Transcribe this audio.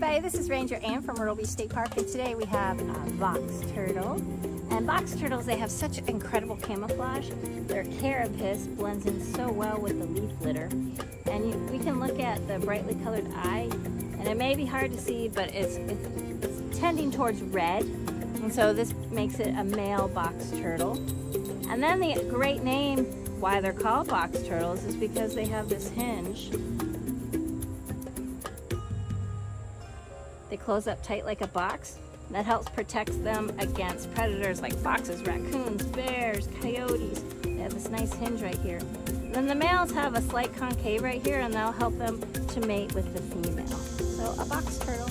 everybody, this is Ranger Ann from Myrtle Beach State Park and today we have a box turtle. And box turtles, they have such incredible camouflage. Their carapace blends in so well with the leaf litter. And you, we can look at the brightly colored eye and it may be hard to see, but it's, it's, it's tending towards red. And so this makes it a male box turtle. And then the great name why they're called box turtles is because they have this hinge They close up tight like a box. That helps protect them against predators like foxes, raccoons, bears, coyotes. They have this nice hinge right here. Then the males have a slight concave right here and that'll help them to mate with the female. So a box turtle